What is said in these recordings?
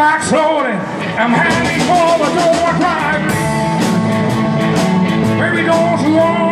back loaded. I'm heading for the door driving. Baby, don't you want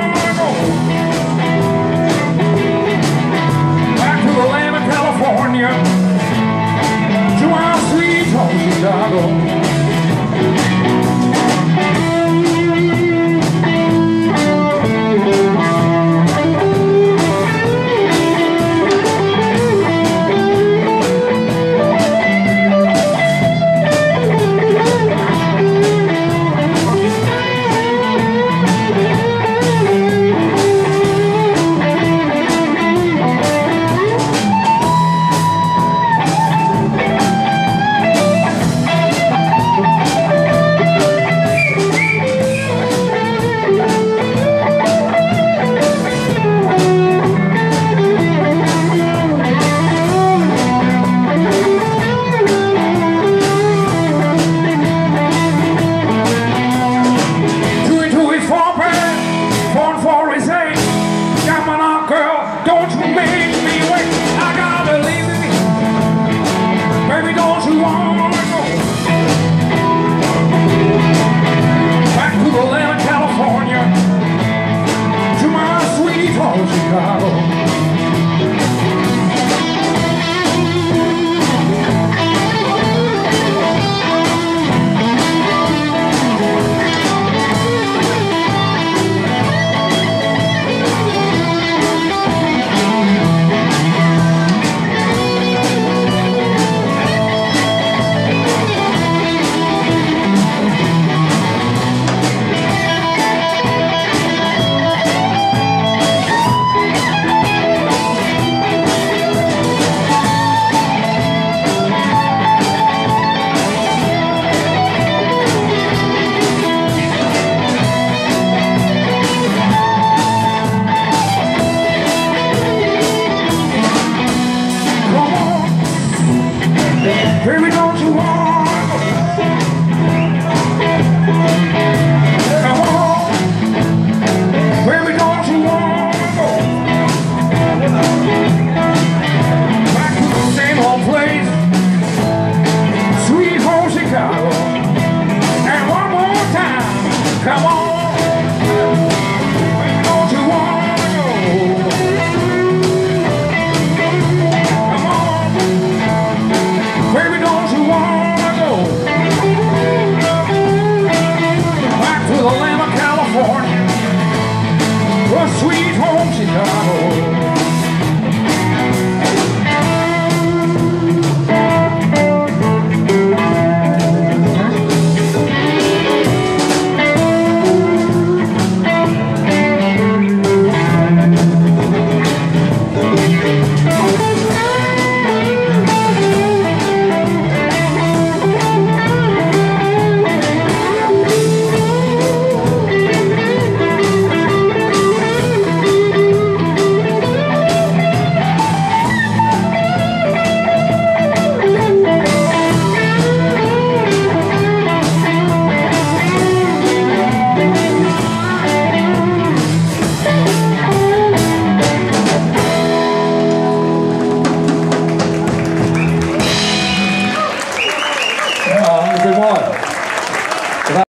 Baby, don't you want your sweet home Chicago.